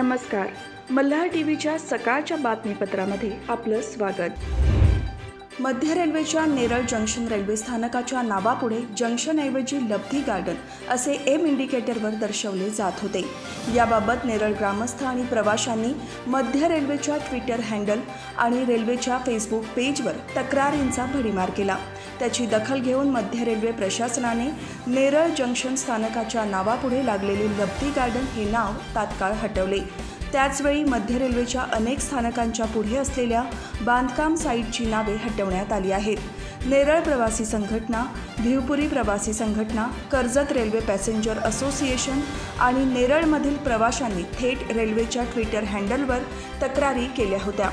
नमस्कार. मल्हार टी व्हीच्या सकाळच्या बातमीपत्रामध्ये आपलं स्वागत. मध्य रेल्वेच्या नेरळ जंक्शन रेल्वे स्थानकाच्या नावापुढे जंक्शनऐवजी लब्धी गार्डन असे एम इंडिकेटरवर दर्शवले जात होते. याबाबत नेरळ ग्रामस्थ आणि प्रवाशांनी मध्य रेल्वेच्या ट्विटर हँडल आणि रेल्वेच्या फेसबुक पेजवर तक्रारींचा भडीमार केला. त्याची दखल घेऊन मध्य रेल्वे प्रशासनाने नेरळ जंक्शन स्थानकाच्या नावापुढे लागलेले लब्धी गार्डन हे नाव तात्काळ हटवले. त्याचवेळी मध्य रेल्वेच्या अनेक स्थानकांच्या पुढे असलेल्या बांधकाम साईटची नावे हटवण्यात आली आहेत. नेरळ प्रवासी संघटना भिवपुरी प्रवासी संघटना कर्जत रेल्वे पॅसेंजर असोसिएशन आणि नेरळमधील प्रवाशांनी थेट रेल्वेच्या ट्विटर हँडलवर तक्रारी केल्या होत्या.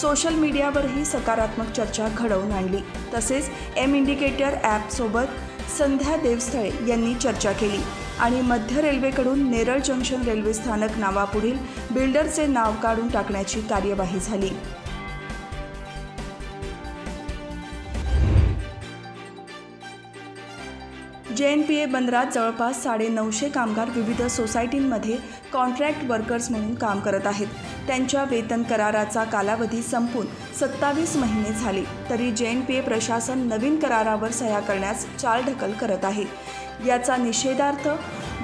सोशल मीडियावरही सकारात्मक चर्चा घडवून आणली. तसेच एम इंडिकेटर ॲपसोबत संध्या देवस्थळे यांनी चर्चा केली. आणि मध्य रेल्वेकडून नेरळ जंक्शन रेल्वे स्थानक नावापुढील बिल्डरचे नाव काढून टाकण्याची कार्यवाही झाली. जे एन पी ए बंदरात जवळपास साडेनऊशे कामगार विविध सोसायटींमध्ये कॉन्ट्रॅक्ट वर्कर्स म्हणून काम करत आहेत. त्यांच्या वेतन कराराचा कालावधी संपून सत्तावीस महिने झाले तरी जे एन पी ए प्रशासन नवीन करारावर सह्या करण्यास चालढकल करत आहे. याचा निषेधार्थ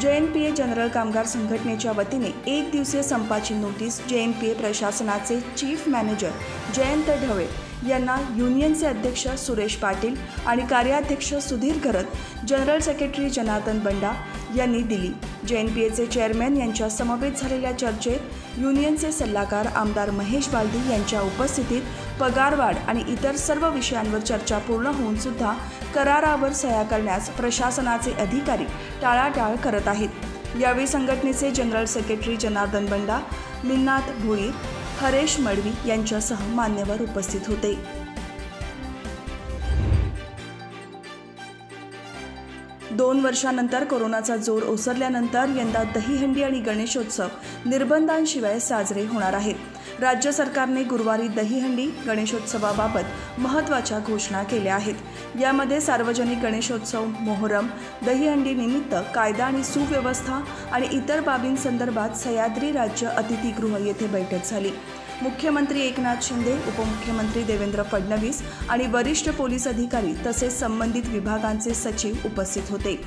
जे एन पी ए जनरल कामगार संघटनेच्या वतीने एक दिवसीय संपाची notice J N P A प्रशासनाचे चीफ मॅनेजर जयंत ढवळे यांना युनियनचे अध्यक्ष सुरेश पाटील आणि कार्याध्यक्ष सुधीर घरत जनरल सेक्रेटरी जनार्दन बंडा यांनी दिली. जे एन पी एचे चेअरमॅन यांच्या समवेत झालेल्या चर्चेत युनियनचे सल्लागार आमदार महेश बालदी यांच्या उपस्थितीत पगारवाढ आणि इतर सर्व विषयांवर चर्चा पूर्ण होऊन सुद्धा करारावर सह्या करण्यास प्रशासनाचे अधिकारी टाळाटाळ करत आहेत. यावेळी संघटनेचे जनरल सेक्रेटरी जनार्दन बंडा मिन्नाथ भोईर हरेश मडवी यांच्यासह मान्यवर उपस्थित होते. दोन वर्षानंतर कोरोनाचा जोर ओसरल्यानंतर यंदा दहीहंडी आणि गणेशोत्सव निर्बंधांशिवाय साजरे होणार आहेत. राज्य सरकारने गुरुवारी दहीहंडी गणेशोत्सवाबाबत महत्त्वाच्या घोषणा केल्या आहेत. यामध्ये सार्वजनिक गणेशोत्सव मोहरम दहीहंडी निमित्त कायदा आणि सुव्यवस्था आणि इतर बाबींसंदर्भात सह्याद्री राज्य अतिथीगृह येथे बैठक झाली. मुख्यमंत्री एकनाथ शिंदे उपमुख्यमंत्री देवेंद्र फडणवीस आणि वरिष्ठ पोलीस अधिकारी तसेच संबंधित विभागांचे सचिव उपस्थित होते.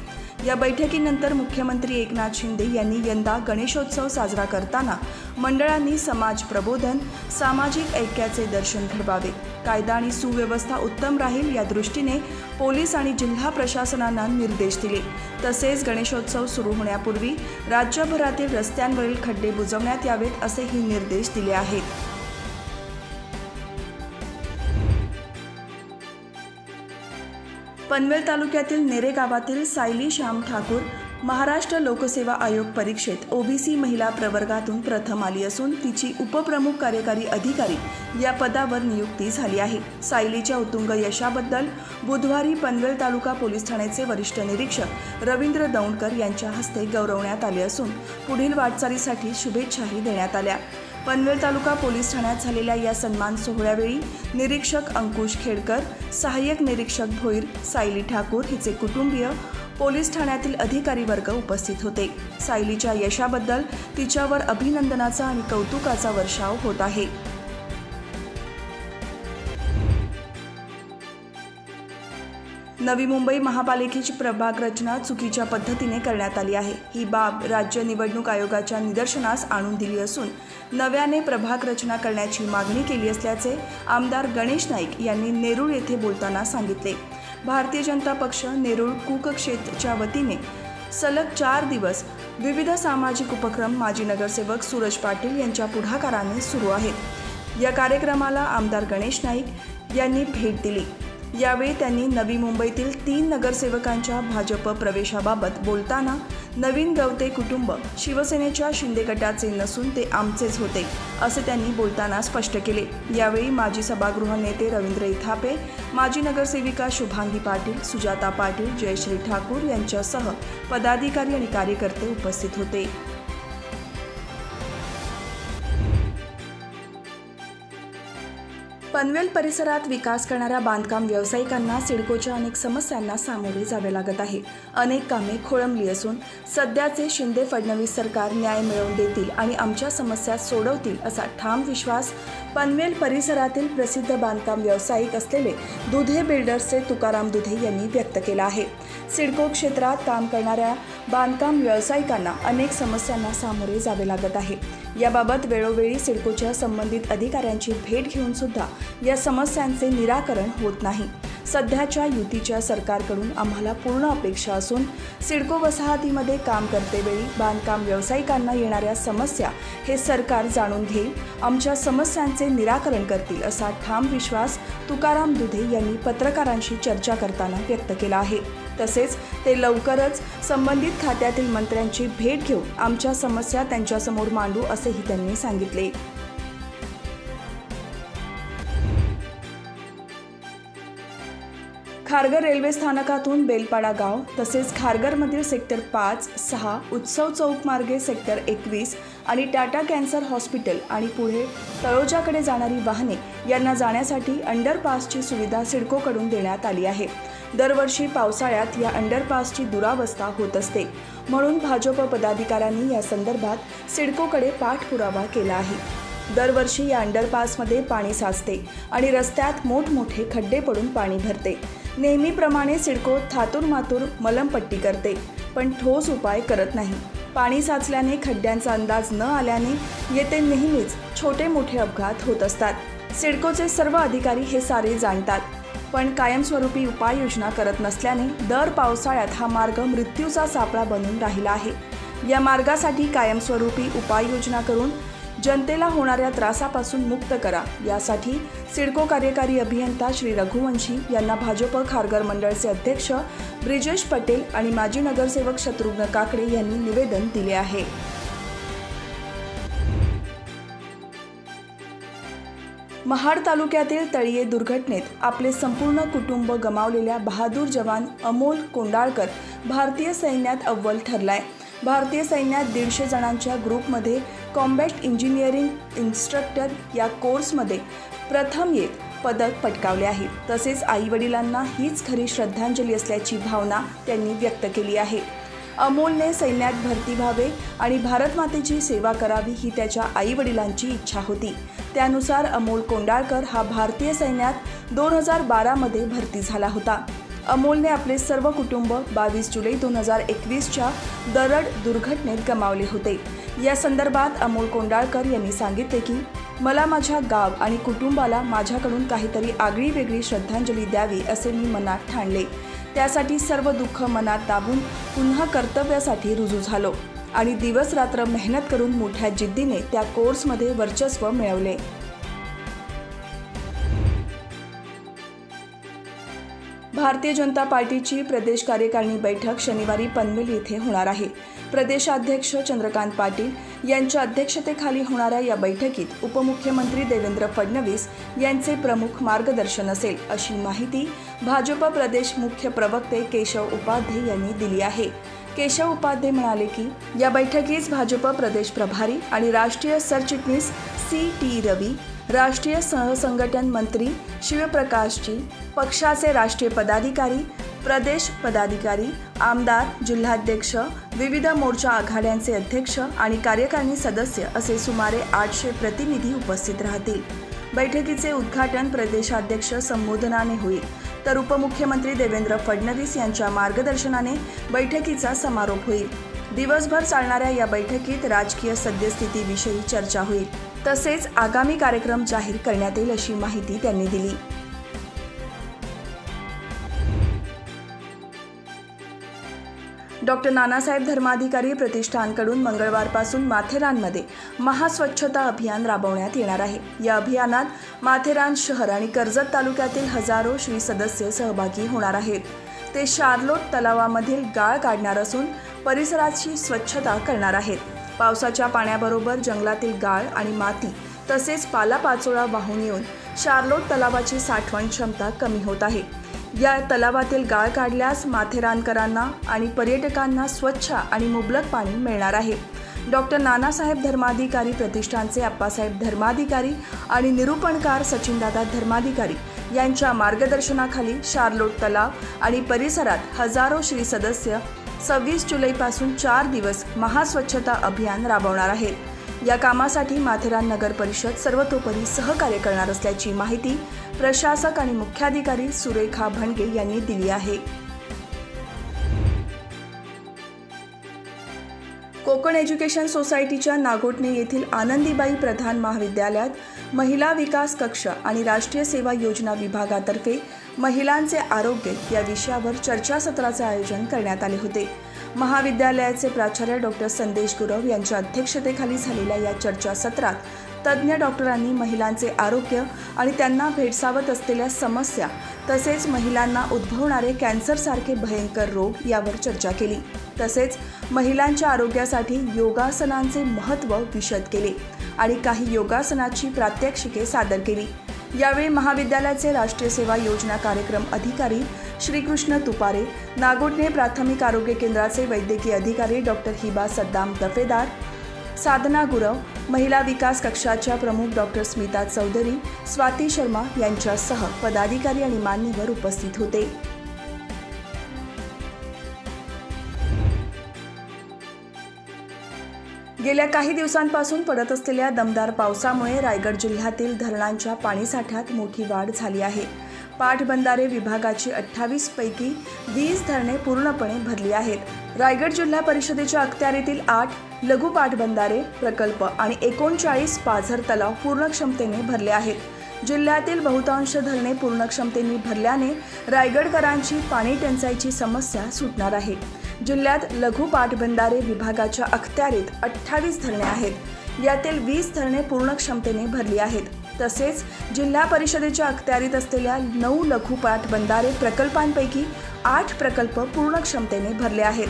या बैठकीनंतर मुख्यमंत्री एकनाथ शिंदे यांनी यंदा गणेशोत्सव साजरा करताना मंडळांनी समाज प्रबोधन सामाजिक ऐक्याचे दर्शन घडवावे. कायदा आणि सुव्यवस्था उत्तम राहील या दृष्टीने पोलीस आणि जिल्हा प्रशासनांना निर्देश दिले. तसेच गणेशोत्सव सुरू होण्यापूर्वी राज्यभरातील रस्त्यांवरील खड्डे बुजवण्यात यावेत असेही निर्देश दिले आहेत. पनवेल तालुक्यातील नेरे गावातील सायली श्याम ठाकूर महाराष्ट्र लोकसेवा आयोग परीक्षेत ओबीसी महिला प्रवर्गातून प्रथम आली असून तिची उपप्रमुख कार्यकारी अधिकारी या पदावर नियुक्ती झाली आहे. सायलीच्या उत्तुंग यशाबद्दल बुधवारी पनवेल तालुका पोलीस ठाण्याचे वरिष्ठ निरीक्षक रवींद्र दौंडकर यांच्या हस्ते गौरवण्यात आले असून पुढील वाटचालीसाठी शुभेच्छाही देण्यात आल्या. पनवेल तालुका पोलीस ठाण्यात झालेल्या या सन्मान सोहळ्यावेळी निरीक्षक अंकुश खेडकर सहाय्यक निरीक्षक भोईर सायली ठाकूर हिचे कुटुंबीय पोलीस ठाण्यातील अधिकारी वर्ग उपस्थित होते. सायलीच्या यशाबद्दल तिच्यावर अभिनंदनाचा आणि कौतुकाचा वर्षाव होत आहे. नवी मुंबई महापालिकेची प्रभाग रचना चुकीच्या पद्धतीने करण्यात आली आहे. ही बाब राज्य निवडणूक आयोगाच्या निदर्शनास आणून दिली असून नव्याने प्रभाग रचना करण्याची मागणी केली असल्याचे आमदार गणेश नाईक यांनी नेरूळ येथे बोलताना सांगितले. भारतीय जनता पक्ष नेरूळ कुकक्षेत्रच्या वतीने सलग चार दिवस विविध सामाजिक उपक्रम माजी नगरसेवक सूरज पाटील यांच्या पुढाकाराने सुरू आहेत. या कार्यक्रमाला आमदार गणेश नाईक यांनी भेट दिली. यावेळी त्यांनी नवी मुंबईतील तीन नगरसेवकांच्या भाजप प्रवेशाबाबत बोलताना नवीन गवते कुटुंब शिवसेनेच्या शिंदे गटाचे नसून ते आमचेच होते असे त्यांनी बोलताना स्पष्ट केले. यावेळी माजी सभागृह नेते रवींद्र इथापे माजी नगरसेविका शुभांगी पाटील सुजाता पाटील जयश्री ठाकूर यांच्यासह पदाधिकारी आणि कार्यकर्ते उपस्थित होते. पनवेल परिसरात विकास करणाऱ्या बांधकाम व्यावसायिकांना सिडकोच्या अनेक समस्यांना सामोरे जावे लागत आहे. अनेक कामे खोळंबली असून सध्याचे शिंदे फडणवीस सरकार न्याय मिळवून देतील आणि आमच्या समस्या सोडवतील असा ठाम विश्वास पनवेल परिसरातील प्रसिद्ध बांधकाम व्यावसायिक असलेले दुधे बिल्डर्सचे तुकाराम दुधे यांनी व्यक्त केला आहे. सिडको क्षेत्रात काम करणाऱ्या बांधकाम व्यावसायिकांना अनेक समस्यांना सामोरे जावे लागत आहे. याबाबत वेळोवेळी सिडकोच्या संबंधित अधिकाऱ्यांची भेट घेऊन सुद्धा या समस्यांचे निराकरण होत नाही. सध्याच्या युतीच्या सरकारकडून आम्हाला पूर्ण अपेक्षा असून सिडको वसाहतीमध्ये काम करतेवेळी बांधकाम व्यावसायिकांना येणाऱ्या समस्या हे सरकार जाणून घेईल आमच्या समस्यांचे निराकरण करतील असा ठाम विश्वास तुकाराम दुधे यांनी पत्रकारांशी चर्चा करताना व्यक्त केला आहे. तसेच ते लवकरच संबंधित खात्यातील मंत्र्यांची भेट घेऊन आमच्या समस्या त्यांच्यासमोर मांडू असेही त्यांनी सांगितले. खारघर रेल्वे स्थानकातून बेलपाडा गाव तसेच खारघरमधील सेक्टर पाच सहा उत्सव चौक मार्गे सेक्टर एकवीस आणि टाटा कॅन्सर हॉस्पिटल आणि पुढे तळोजाकडे जाणारी वाहने यांना जाण्यासाठी अंडरपासची सुविधा सिडकोकडून देण्यात आली आहे. दरवर्षी पावसाळ्यात या अंडरपासची दुरावस्था होत असते. म्हणून भाजप पदाधिकाऱ्यांनी या संदर्भात सिडकोकडे पाठपुरावा केला आहे. दरवर्षी या अंडरपासमध्ये पाणी साचते आणि रस्त्यात मोठमोठे खड्डे पडून पाणी भरते. नेहमीप्रमाणे सिडको थातूर मातूर मलमपट्टी करते पण ठोस उपाय करत नाही. पाणी साचल्याने खड्ड्यांचा अंदाज न आल्याने येथे नेहमीच छोटे मोठे अपघात होत असतात. सिडकोचे सर्व अधिकारी हे सारे जाणतात पण कायमस्वरूपी उपाययोजना करत नसल्याने दर पावसाळ्यात हा मार्ग मृत्यूचा सापळा बनून राहिला आहे. या मार्गासाठी कायमस्वरूपी उपाययोजना करून जनतेला होणाऱ्या त्रासापासून मुक्त करा. यासाठी सिडको कार्यकारी अभियंता श्री रघुवंशी यांना भाजप खारघर मंडळचे अध्यक्ष ब्रिजेश पटेल आणि माजी नगरसेवक शत्रुघ्न काकडे यांनी निवेदन दिले आहे. महाड तालुक्यातील तळीये दुर्घटनेत आपले संपूर्ण कुटुंब गमावलेल्या बहादूर जवान अमोल कोंडाळकर भारतीय सैन्यात अव्वल ठरलाय. भारतीय सैन्यात दीडशे जणांच्या ग्रुपमध्ये कॉम्बॅट इंजिनिअरिंग इन्स्ट्रक्टर या कोर्समध्ये प्रथम येत पदक पटकावले आहे. तसेच आईवडिलांना हीच खरी श्रद्धांजली असल्याची भावना त्यांनी व्यक्त केली आहे. अमोलने सैन्यात भरती व्हावे आणि भारतमातेची सेवा करावी ही त्याच्या आईवडिलांची इच्छा होती. त्यानुसार अमोल कोंडाळकर हा भारतीय सैन्यात दोन हजार बारामध्ये भरती झाला होता. अमोलने आपले सर्व कुटुंब बावीस जुलै दोन हजार एकवीसच्या दरड दुर्घटनेत गमावले होते. या संदर्भात अमोल कोंडाळकर यांनी सांगितले की मला माझ्या गाव आणि कुटुंबाला माझ्याकडून काहीतरी आगळी वेगळी श्रद्धांजली द्यावी असे मी मनात ठाणले. त्यासाठी सर्व दुःख मनात दाबून पुन्हा कर्तव्यासाठी रुजू झालो आणि दिवस रात्र मेहनत करून मोठ्या जिद्दीने त्या कोर्समध्ये वर्चस्व मिळवले. भारतीय जनता पार्टीची प्रदेश कार्यकारिणी बैठक शनिवारी पनवेल येथे होणार आहे. प्रदेशाध्यक्ष चंद्रकांत पाटील यांच्या अध्यक्षतेखाली होणाऱ्या या बैठकीत उपमुख्यमंत्री देवेंद्र फडणवीस यांचे प्रमुख मार्गदर्शन असेल अशी माहिती भाजप प्रदेश मुख्य प्रवक्ते केशव उपाध्ये यांनी दिली आहे. केशव उपाध्ये म्हणाले की या बैठकीस भाजप प्रदेश प्रभारी आणि राष्ट्रीय सरचिटणीस सी टी रवी राष्ट्रीय सहसंघटन मंत्री शिवप्रकाशजी पक्षाचे राष्ट्रीय पदाधिकारी प्रदेश पदाधिकारी आमदार जिल्हाध्यक्ष विविध मोर्चा आघाड्यांचे अध्यक्ष आणि कार्यकारिणी सदस्य असे सुमारे आठशे प्रतिनिधी उपस्थित राहतील. बैठकीचे उद्घाटन प्रदेशाध्यक्ष संबोधनाने होईल. तर उपमुख्यमंत्री देवेंद्र फडणवीस यांच्या मार्गदर्शनाने बैठकीचा समारोप होईल. दिवसभर चालणाऱ्या या बैठकीत राजकीय सद्यस्थितीविषयी चर्चा होईल. तसेच आगामी कार्यक्रम जाहीर करण्यात येईल अशी माहिती त्यांनी दिली. डॉक्टर नानासाहेब धर्माधिकारी प्रतिष्ठानकडून मंगळवारपासून माथेरानमध्ये महास्वच्छता अभियान राबवण्यात येणार आहे. या अभियानात माथेरान शहर आणि कर्जत तालुक्यातील हजारो श्री सदस्य सहभागी होणार आहेत. ते शार्लोट तलावामधील गाळ काढणार असून परिसराची स्वच्छता करणार आहेत. पावसाच्या पाण्याबरोबर जंगलातील गाळ आणि माती तसेच पालापाचोळा वाहून येऊन शार्लोट तलावाची साठवण क्षमता कमी होत आहे. या तलावातील गाळ काढल्यास माथेरानकरांना आणि पर्यटकांना स्वच्छ आणि मुबलक पाणी मिळणार आहे. डॉक्टर नानासाहेब धर्माधिकारी प्रतिष्ठानचे अप्पासाहेब धर्माधिकारी आणि निरूपणकार सचिनदादा धर्माधिकारी यांच्या मार्गदर्शनाखाली शार्लोट तलाव आणि परिसरात हजारो श्री सदस्य सव्वीस जुलैपासून चार दिवस महास्वच्छता अभियान राबवणार आहेत. या कामासाठी माथेरान नगर परिषद सर्वतोपरी सहकार्य करणार असल्याची माहिती प्रशासक आणि मुख्याधिकारी सुरेखा भणगे यांनी दिली आहे. कोकण एज्युकेशन सोसायटीच्या नागोटणे येथील आनंदीबाई प्रधान महाविद्यालयात महिला विकास कक्ष आणि राष्ट्रीय सेवा योजना विभागातर्फे महिलांचे आरोग्य या विषयावर चर्चासत्राचे आयोजन करण्यात आले होते. महाविद्यालयाचे प्राचार्य डॉक्टर संदेश गुरव यांच्या अध्यक्षतेखाली झालेल्या या चर्चासत्रात तज्ज्ञ डॉक्टरांनी महिलांचे आरोग्य आणि त्यांना भेडसावत असलेल्या समस्या तसेच महिलांना उद्भवणारे कॅन्सरसारखे भयंकर रोग यावर चर्चा केली. तसेच महिलांच्या आरोग्यासाठी योगासनांचे महत्त्व विशद केले आणि काही योगासनाची प्रात्यक्षिके सादर केली. यावेळी महाविद्यालयाचे राष्ट्रीय सेवा योजना कार्यक्रम अधिकारी श्रीकृष्ण तुपारे नागोटणे प्राथमिक आरोग्य केंद्राचे वैद्यकीय अधिकारी डॉक्टर हिबा सद्दाम दफेदार साधना गुरव महिला विकास कक्षाच्या प्रमुख डॉक्टर स्मिता चौधरी स्वाती शर्मा यांच्यासह पदाधिकारी आणि मान्यवर उपस्थित होते. गेल्या काही दिवसांपासून पडत असलेल्या दमदार पावसामुळे रायगड जिल्ह्यातील धरणांच्या पाणीसाठ्यात मोठी वाढ झाली आहे. पाटबंधारे विभागाची अठ्ठावीस पैकी वीस धरणे पूर्णपणे भरली आहेत. रायगड जिल्हा परिषदेच्या अखत्यारीतील आठ लघु पाटबंधारे प्रकल्प आणि एकोणचाळीस पाझर तलाव पूर्ण क्षमतेने भरले आहेत. जिल्ह्यातील बहुतांश धरणे पूर्ण क्षमतेने भरल्याने रायगडकरांची पाणी टंचाईची समस्या सुटणार आहे. जिल्ह्यात लघु पाटबंधारे विभागाच्या अखत्यारीत अठ्ठावीस धरणे आहेत. यातील वीस धरणे पूर्ण क्षमतेने भरली आहेत. तसेच जिल्हा परिषदेच्या अखत्यारीत असलेल्या नऊ लघुपाठ बंधारे प्रकल्पांपैकी आठ प्रकल्प पूर्ण क्षमतेने भरले आहेत.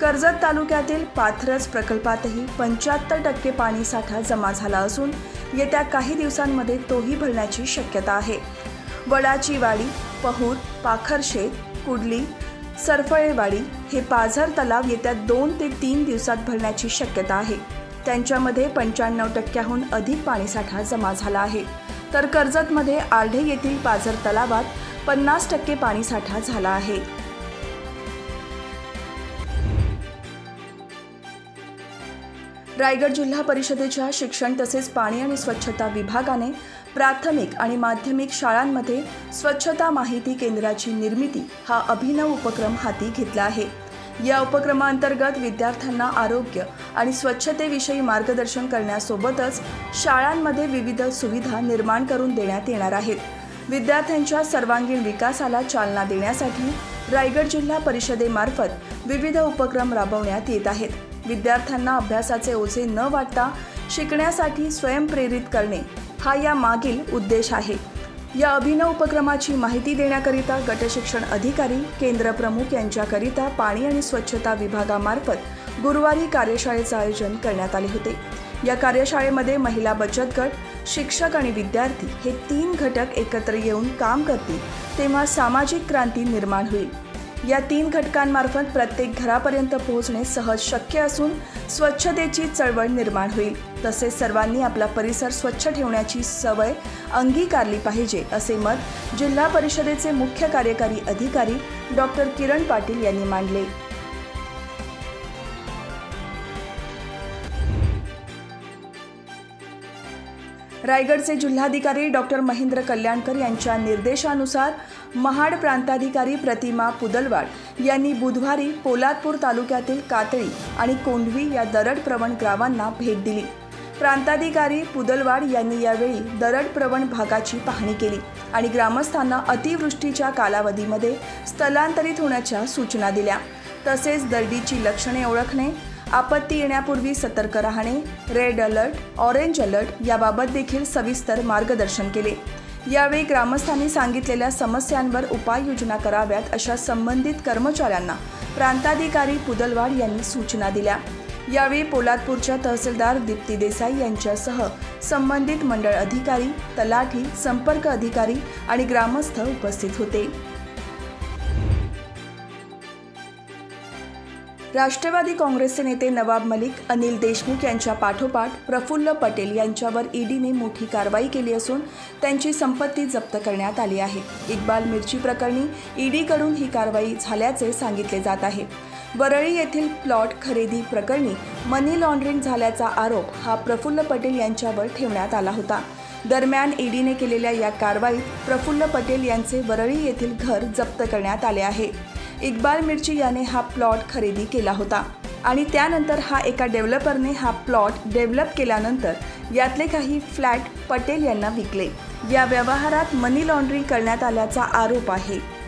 कर्जत तालुक्यातील पाथरज प्रकल्पातही पंच्याहत्तर टक्के पाणीसाठा जमा झाला असून येत्या काही दिवसांमध्ये तोही भरण्याची शक्यता आहे. वडाची वाडी पहूर पाखरशेत कुडली सरफळेवाडी हे पाझर तलाव येत्या दोन ते तीन दिवसात भरण्याची शक्यता आहे. त्यांच्यामध्ये पंच्याण्णव टक्क्याहून अधिक पाणीसाठा जमा झाला आहे. तर कर्जतमध्ये आल्ढे येथील पाझर तलावात पन्नास टक्के पाणीसाठा झाला आहे. रायगड जिल्हा परिषदेच्या शिक्षण तसेच पाणी आणि स्वच्छता विभागाने प्राथमिक आणि माध्यमिक शाळांमध्ये स्वच्छता माहिती केंद्राची निर्मिती हा अभिनव उपक्रम हाती घेतला आहे. या उपक्रमांतर्गत विद्यार्थ्यांना आरोग्य आणि स्वच्छतेविषयी मार्गदर्शन करण्यासोबतच शाळांमध्ये विविध सुविधा निर्माण करून देण्यात येणार आहेत. विद्यार्थ्यांच्या सर्वांगीण विकासाला चालना देण्यासाठी रायगड जिल्हा परिषदेमार्फत विविध उपक्रम राबवण्यात येत आहेत. विद्यार्थ्यांना अभ्यासाचे ओझे न वाटता शिकण्यासाठी स्वयंप्रेरित करणे हा या मागील उद्देश आहे. या अभिनव उपक्रमाची माहिती देण्याकरिता गटशिक्षण अधिकारी केंद्र प्रमुख यांच्याकरिता पाणी आणि स्वच्छता विभागामार्फत गुरुवारी कार्यशाळेचं आयोजन करण्यात आले होते. या कार्यशाळेमध्ये महिला बचत गट शिक्षक आणि विद्यार्थी हे तीन घटक एकत्र येऊन काम करतील तेव्हा सामाजिक क्रांती निर्माण होईल. या तीन घटकांमार्फत प्रत्येक घरापर्यंत पोहोचणे सहज शक्य असून स्वच्छतेची चळवळ निर्माण होईल. तसेच सर्वांनी आपला परिसर स्वच्छ ठेवण्याची सवय अंगीकारली पाहिजे असे मत जिल्हा परिषदेचे मुख्य कार्यकारी अधिकारी डॉक्टर किरण पाटील यांनी मांडले. रायगडचे जिल्हाधिकारी डॉक्टर महेंद्र कल्याणकर यांच्या निर्देशानुसार महाड प्रांताधिकारी प्रतिमा पुदलवाड यांनी बुधवारी पोलादपूर तालुक्यातील कातळी आणि कोंढवी या दरडप्रवण गावांना भेट दिली. प्रांताधिकारी पुदलवाड यांनी यावेळी दरडप्रवण भागाची पाहणी केली आणि ग्रामस्थांना अतिवृष्टीच्या कालावधीमध्ये स्थलांतरित होण्याच्या सूचना दिल्या. तसेच दर्डीची लक्षणे ओळखणे आपत्ती येण्यापूर्वी सतर्क राहणे रेड अलर्ट ऑरेंज अलर्ट याबाबत देखील सविस्तर मार्गदर्शन केले. यावेळी ग्रामस्थांनी सांगितलेल्या समस्यांवर उपाययोजना कराव्यात अशा संबंधित कर्मचाऱ्यांना प्रांताधिकारी पुदलवाड यांनी सूचना दिल्या. यावेळी पोलादपूरच्या तहसीलदार दीप्ती देसाई यांच्यासह संबंधित मंडळ अधिकारी तलाठी संपर्क अधिकारी आणि ग्रामस्थ उपस्थित होते. राष्ट्रवादी काँग्रेसचे नेते नवाब मलिक अनिल देशमुख यांच्या पाठोपाठ प्रफुल्ल पटेल यांच्यावर ईडीने मोठी कारवाई केली असून त्यांची संपत्ती जप्त करण्यात आली आहे. इक्बाल मिरची प्रकरणी ईडीकडून ही कारवाई झाल्याचे सांगितले जात आहे. वरळी येथील प्लॉट खरेदी प्रकरणी मनी लॉन्ड्रिंग झाल्याचा आरोप हा प्रफुल्ल पटेल यांच्यावर ठेवण्यात आला होता. दरम्यान ईडीने केलेल्या या कारवाईत प्रफुल्ल पटेल यांचे वरळी येथील घर जप्त करण्यात आले आहे. इक्बाल मिर्ची याने हा प्लॉट खरेदी केला होता आणि त्यानंतर हा एका डेव्हलपरने हा प्लॉट डेव्हलप केल्यानंतर यातले काही फ्लॅट पटेल यांना विकले. या व्यवहारात मनी लॉन्ड्रिंग करण्यात आल्याचा आरोप आहे.